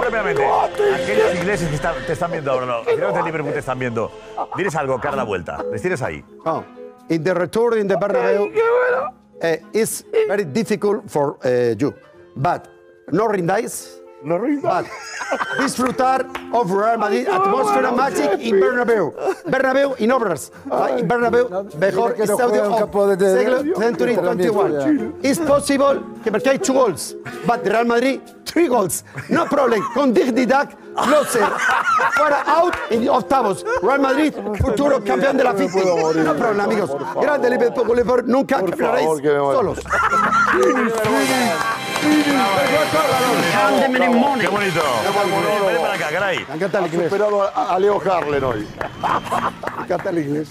rápidamente. Aquellos ingleses que están- te están viendo ahora, no, aquellos de Liverpool te están viendo. Diles algo, cara la vuelta. Les tienes ahí. Oh, in the return in the Bernabeu, uh, it's very difficult for uh, you, but no rindáis. No rindáis. But disfrutar of Real Madrid atmosphere magic in Bernabeu. Bernabeu in obras. In Bernabeu, mejor que no estadio of de- de- century de- de- 21. It's possible que marquéis two goals, but Real Madrid three goals. No problem. Con dignidad, closer. Fuera out in octavos. Real Madrid, futuro campeón de la FIFA. No problem, amigos. Grande Liverpool, Liverpool, nunca vaya. solos. Qué bonito. Ven para acá, caray. Ha superado a, a Leo Harlen hoy. Me encanta el inglés.